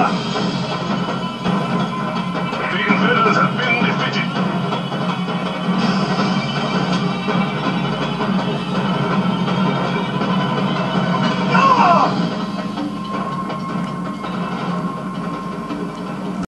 Viva! Viva! Né?